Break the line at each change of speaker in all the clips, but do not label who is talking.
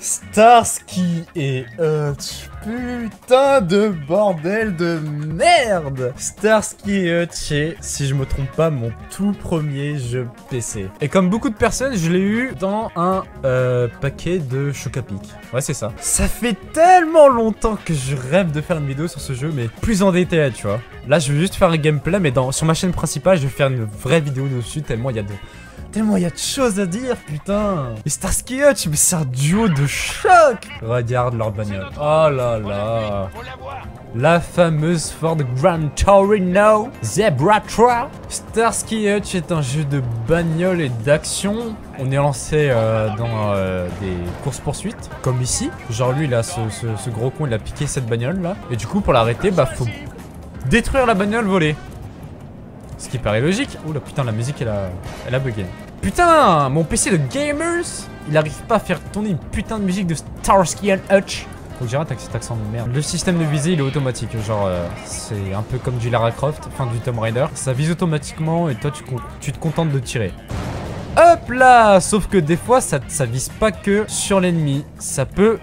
Starsky et Hutch, putain de bordel de merde Starsky et Hutch est, si je me trompe pas, mon tout premier jeu PC. Et comme beaucoup de personnes, je l'ai eu dans un euh, paquet de Chocapic. Ouais, c'est ça. Ça fait tellement longtemps que je rêve de faire une vidéo sur ce jeu, mais plus en détail, tu vois. Là, je vais juste faire un gameplay, mais dans, sur ma chaîne principale, je vais faire une vraie vidéo dessus, tellement il y a de... Tellement il y a de choses à dire, putain Et Starsky Hutch, mais c'est un duo de choc Regarde leur bagnole. Oh là là La fameuse Ford Grand Torino Zebra 3 Starsky Hutch est un jeu de bagnole et d'action. On est lancé euh, dans euh, des courses-poursuites, comme ici. Genre lui, là, ce, ce, ce gros con, il a piqué cette bagnole, là. Et du coup, pour l'arrêter, bah, faut détruire la bagnole volée. Ce qui paraît logique. Oula putain la musique elle a, elle a bugué. Putain mon PC de gamers Il arrive pas à faire tourner une putain de musique de Starsky and Hutch. Faut que j'arrête avec cet accent de merde. Le système de visée il est automatique. Genre euh, c'est un peu comme du Lara Croft, enfin du Tomb Raider. Ça vise automatiquement et toi tu, tu te contentes de tirer. Hop là Sauf que des fois ça, ça vise pas que sur l'ennemi. Ça peut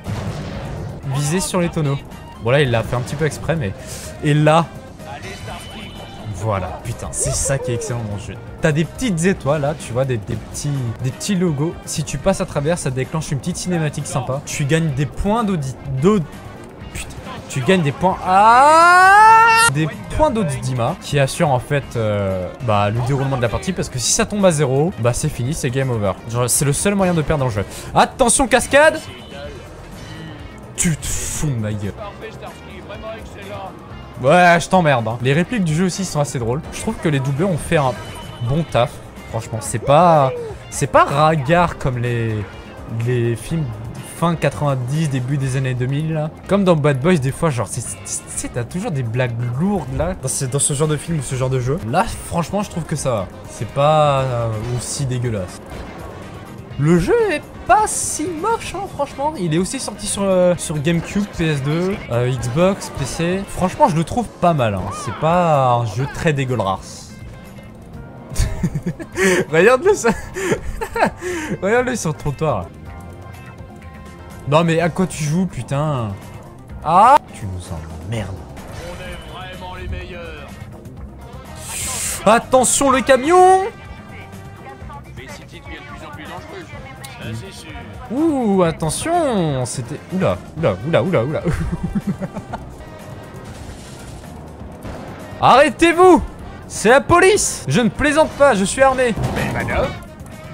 viser sur les tonneaux. Bon là il l'a fait un petit peu exprès mais... Et là voilà, putain, c'est ça qui est excellent dans le jeu. T'as des petites étoiles là, tu vois, des, petits, des petits logos. Si tu passes à travers, ça déclenche une petite cinématique sympa. Tu gagnes des points d'audit... Putain. Tu gagnes des points... Ah Des points d'audidima qui assurent en fait euh, bah, le déroulement de la partie parce que si ça tombe à zéro, bah c'est fini, c'est game over. C'est le seul moyen de perdre dans le jeu. Attention cascade Tu te fous de ma gueule. Ouais, je t'emmerde. Hein. Les répliques du jeu aussi sont assez drôles. Je trouve que les doubleurs ont fait un bon taf. Franchement, c'est pas... C'est pas ragard comme les... Les films fin 90, début des années 2000 là. Comme dans Bad Boys, des fois, genre, tu sais, t'as toujours des blagues lourdes là. Dans, ce genre de film ou ce genre de jeu. Là, franchement, je trouve que ça. C'est pas euh, aussi dégueulasse. Le jeu est pas si moche, hein, franchement. Il est aussi sorti sur, euh, sur GameCube, PS2, euh, Xbox, PC. Franchement, je le trouve pas mal. Hein. C'est pas un jeu très dégueulasse. Regarde-le ça. Regarde-le sur le trottoir. Non mais à quoi tu joues, putain? Ah Tu nous emmerdes. On est vraiment les meilleurs. Attention le camion Ouh, attention C'était... Oula, oula, oula, oula, oula. Arrêtez-vous C'est la police Je ne plaisante pas, je suis armé.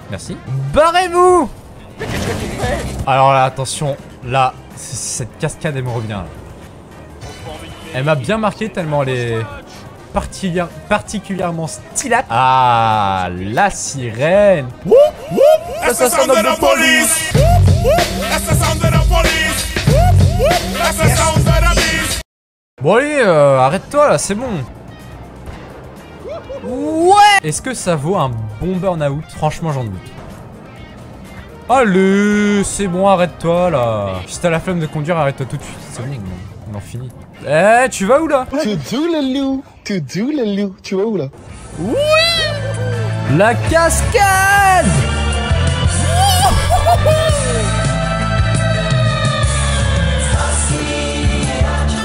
Merci. Barrez-vous Alors là, attention. Là, cette cascade, elle me revient. Elle m'a bien marqué tellement elle est particulièrement stylate. Ah, la sirène. Ça, ça de la police. Bon allez, euh, arrête-toi là, c'est bon. Ouais Est-ce que ça vaut un bon burn-out? Franchement, j'en doute. Allez, c'est bon, arrête-toi là. Si t'as la flemme de conduire, arrête-toi tout de suite. C'est bon, on en finit. Eh, tu vas où là?
To do le loup, to do le loup, tu vas où là?
Oui La cascade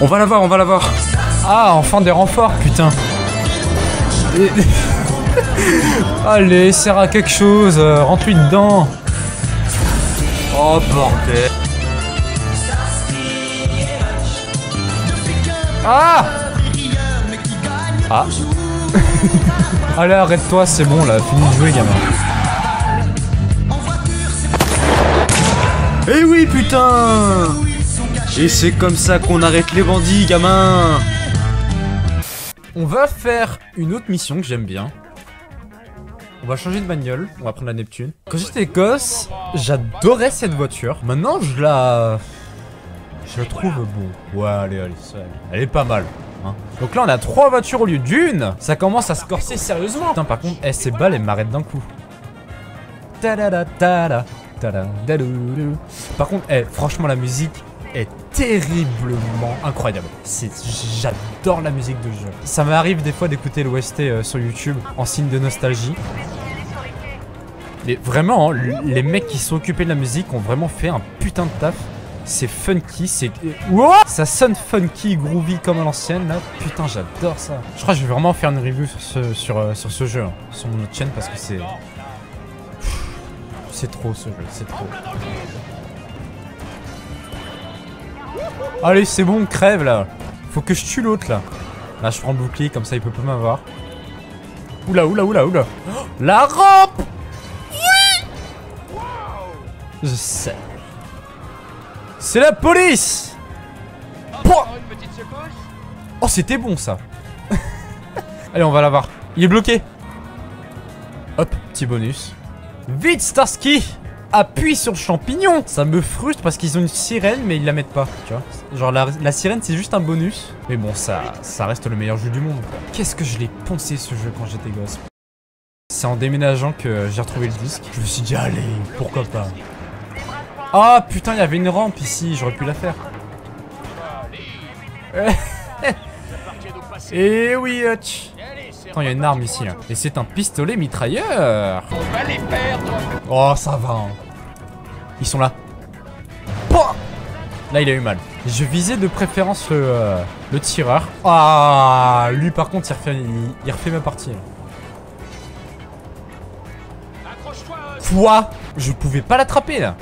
On va la voir, on va la voir. Ah, enfin des renforts, putain. Allez, sert à quelque chose, euh, rentre-lui dedans. Oh bordel. Ah Ah Allez, arrête-toi, c'est bon là, fini de jouer, gamin. Eh oui, putain Et c'est comme ça qu'on arrête les bandits, gamin On va faire une autre mission que j'aime bien. On va changer de bagnole, on va prendre la Neptune. Quand j'étais gosse, j'adorais cette voiture. Maintenant, je la... Je la trouve bon. Ouais, allez, allez, elle est pas mal. Hein. Donc là, on a trois voitures au lieu d'une. Ça commence à se corser sérieusement. Putain, par contre, eh, ces balles, elles m'arrêtent d'un coup. Par contre, eh, franchement, la musique est terriblement incroyable. J'adore la musique de jeu. Ça m'arrive des fois d'écouter l'OST euh, sur YouTube en signe de nostalgie. Mais vraiment, hein, les mecs qui sont occupés de la musique ont vraiment fait un putain de taf. C'est funky, c'est... Ça sonne funky, groovy comme à l'ancienne, là. Putain, j'adore ça. Je crois que je vais vraiment faire une review sur ce, euh, ce jeu, hein, sur mon autre chaîne, parce que c'est... C'est trop, ce jeu, c'est trop. Allez, c'est bon, crève, là. Faut que je tue l'autre, là. Là, je prends le bouclier, comme ça, il peut pas m'avoir. Oula, oula, oula, oula. Oh, la rampe Oui Je sais. C'est la police Oh, c'était bon ça. Allez, on va l'avoir. Il est bloqué. Hop, petit bonus. Vite, Starsky Appuie sur le champignon Ça me frustre parce qu'ils ont une sirène, mais ils la mettent pas, tu vois. Genre, la, sirène, c'est juste un bonus. Mais bon, ça, ça reste le meilleur jeu du monde. Qu'est-ce que je l'ai poncé, ce jeu, quand j'étais gosse? C'est en déménageant que j'ai retrouvé le disque. Je me suis dit, allez, pourquoi pas? Ah putain, il y avait une rampe ici, j'aurais pu la faire. Et eh oui, Hutch. Attends, il y a une arme ici là. Et c'est un pistolet mitrailleur. Oh, ça va. Hein. Ils sont là. Là, il a eu mal. Je visais de préférence le, euh, le tireur. Ah, lui par contre, il refait, il, refait ma partie. Quoi Je pouvais pas l'attraper là.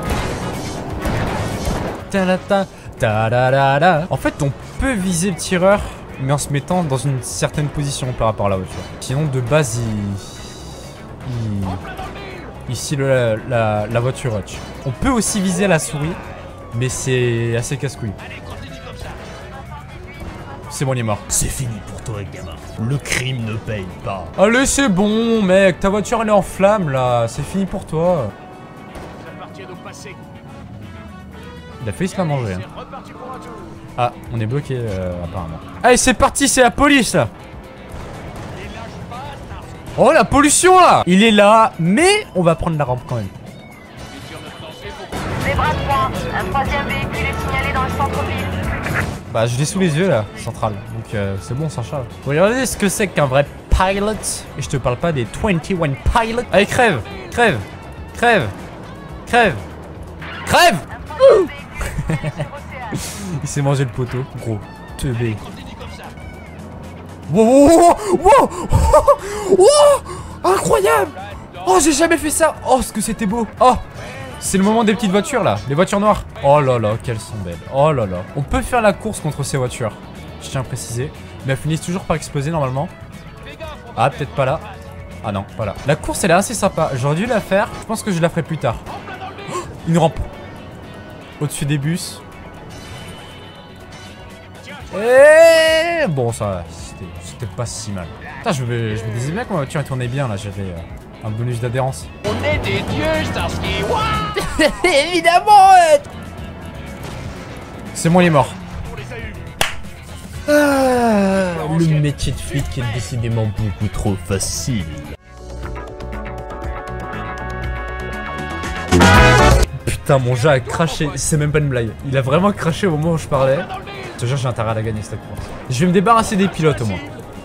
En fait, on peut viser le tireur, mais en se mettant dans une certaine position par rapport à la voiture. Sinon, de base, il... Ici, le, la, la, voiture On peut aussi viser la souris, mais c'est assez casse-couille. C'est bon, il est mort.
C'est fini pour toi, gamin. Le crime ne paye pas.
Allez, c'est bon, mec. Ta voiture, elle est en flamme, là. C'est fini pour toi. Il a failli se la manger. Hein. Ah, on est bloqué euh, apparemment. Allez, c'est parti, c'est la police là Oh, la pollution là Il est là, mais on va prendre la rampe quand même. un troisième véhicule est signalé dans le centre-ville. Bah, je l'ai sous les yeux là, central. Donc euh, c'est bon, ça charge. Regardez ce que c'est qu'un vrai pilot? Et je te parle pas des 21 pilots. Allez, crève Crève Crève Crève Crève Il s'est mangé le poteau, gros. Teubé. Wow, wow, wow, wow, Incroyable Oh, j'ai jamais fait ça Oh, ce que c'était beau Oh c'est le moment des petites voitures là, les voitures noires. Oh là là, qu'elles sont belles. Oh là là. On peut faire la course contre ces voitures. Je tiens à préciser. Mais elles finissent toujours par exploser normalement. Ah, peut-être pas là. Ah non, pas là. La course elle est assez sympa. J'aurais dû la faire. Je pense que je la ferai plus tard. Une rampe. Au-dessus des bus. Et bon, ça, c'était pas si mal. Putain, je me, je me disais bien que ma voiture tournait bien là, j'avais euh, un bonus d'adhérence. On est des dieux, Starsky Évidemment C'est moi, il est mort.
Ah, le métier de flic est décidément beaucoup trop facile.
Putain, mon jeu a craché, c'est même pas une blague. Il a vraiment craché au moment où je parlais. Je te jure, j'ai intérêt à la gagner cette course. Je vais me débarrasser des pilotes au moins.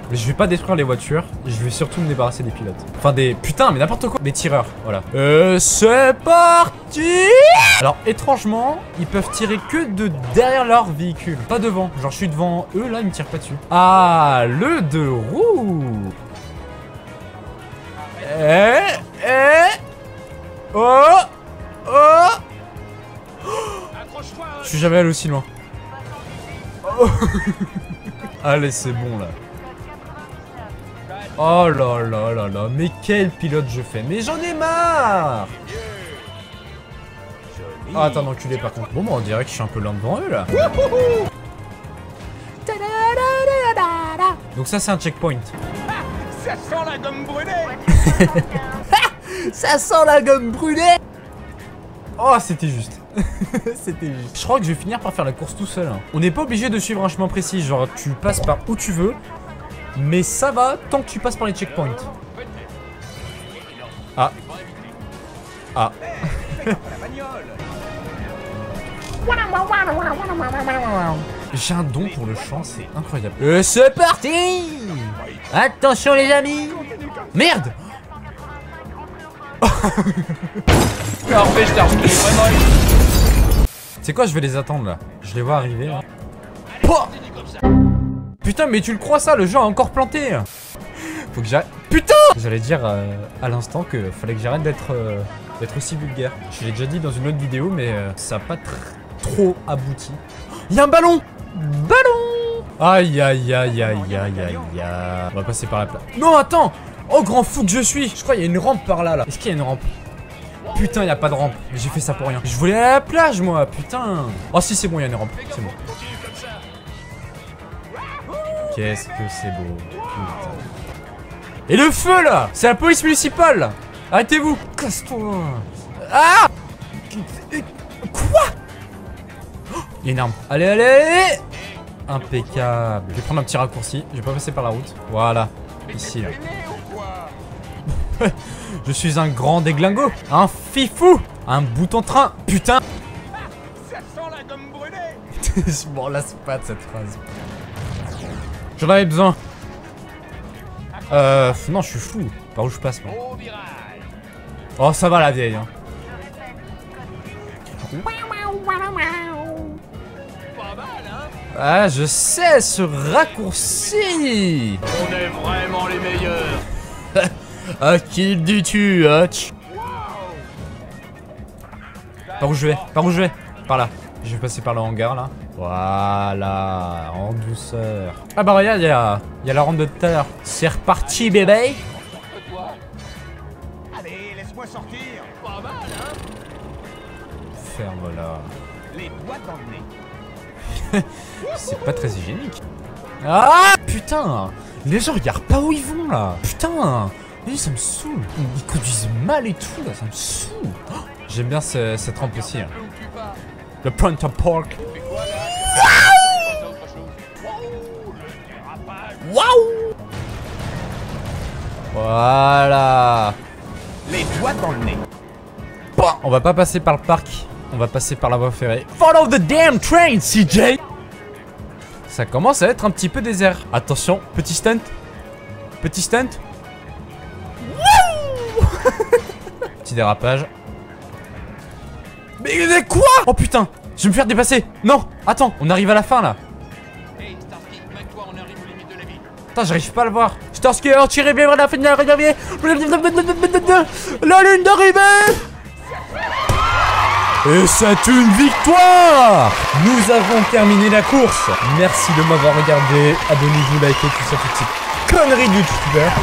Mais je vais pas détruire les voitures, je vais surtout me débarrasser des pilotes. Enfin des... Putain, mais n'importe quoi Des tireurs, voilà. Euh, c'est parti Alors, étrangement, ils peuvent tirer que de derrière leur véhicule, pas devant. Genre, je suis devant eux, là, ils me tirent pas dessus. Ah, le deux roues Eh Eh Oh Oh Je suis jamais allé aussi loin. Allez, c'est bon là. Oh là là là là, mais quel pilote je fais Mais j'en ai marre Ah, attends, enculé par contre. Bon, bah, on dirait que je suis un peu lent devant eux là. Donc ça, c'est un checkpoint. ça sent la gomme brûlée Ça sent la gomme brûlée Oh, c'était juste. C'était juste. Je crois que je vais finir par faire la course tout seul. Hein. On n'est pas obligé de suivre un chemin précis. Genre, tu passes par où tu veux. Mais ça va tant que tu passes par les checkpoints. Ah. Ah. J'ai un don pour le chant, c'est incroyable. Et c'est parti Attention les amis Merde
Parfait, je t'ai vraiment.
C'est quoi, je vais les attendre là. Je les vois arriver. là. Putain, mais tu le crois ça, le jeu a encore planté Faut que j'arrête. Putain J'allais dire euh, à l'instant que fallait que j'arrête d'être euh, d'être aussi vulgaire. Je l'ai déjà dit dans une autre vidéo, mais euh, ça a pas tr- trop abouti. Il y a un ballon Ballon Aïe aïe aïe aïe aïe aïe aïe. On va passer par la plage. Non, attends Oh, grand fou que je suis Je crois qu'il y a une rampe par là, là. Est-ce qu'il y a une rampe? Putain, y a pas de rampe. J'ai fait ça pour rien. Je voulais aller à la plage, moi, putain. Oh, si, c'est bon, y a une rampe. C'est bon. Qu'est-ce que c'est beau. Et le feu, là C'est la police municipale. Arrêtez-vous. Casse-toi. Ah Quoi? Il y a une arme. Allez, allez, allez Impeccable. Je vais prendre un petit raccourci. Je vais pas passer par la route. Voilà. Ici, là. Je suis un grand déglingo, un fifou, un bouton train, putain Je m'en lasse pas de cette phrase. J'en avais besoin. Euh, non, je suis fou. Par où je passe, moi Oh, ça va la vieille, hein. Ah, je sais, ce raccourci
On est vraiment les meilleurs.
À qui le dis-tu, Hutch Par où je vais Par où je vais Par là. Je vais passer par le hangar, là. Voilà, en douceur. Ah bah regarde, il y a, y a la rampe de tout à l'heure. C'est reparti, bébé
Allez, laisse-moi sortir.
Ferme-la.
Les doigts dans le nez.
C'est pas très hygiénique. Ah putain Les gens regardent pas où ils vont là Putain Eh, ça me saoule Ils ils conduisent mal et tout là, ça me saoule Oh, J'aime bien ce- cette rampe aussi. hein. Le Pronto Park. Waouh Voilà
Les doigts dans le nez.
Bah, On va pas passer par le parc, on va passer par la voie ferrée. Follow the damn train, CJ Ça commence à être un petit peu désert. Attention, petit stunt. Petit stunt. Petit dérapage. Mais, mais quoi? Oh putain Je vais me faire dépasser Non Attends, on arrive à la fin là.
Hey, Starsky, mets-toi, on arrive aux limites de la vie.
Putain, j'arrive pas à le voir. Starsky, tirez bien vers la fin de la. La lune d'arrivée Et c'est une victoire Nous avons terminé la course. Merci de m'avoir regardé. Abonnez-vous, likez tout ça, toutes ces conneries de youtubeur.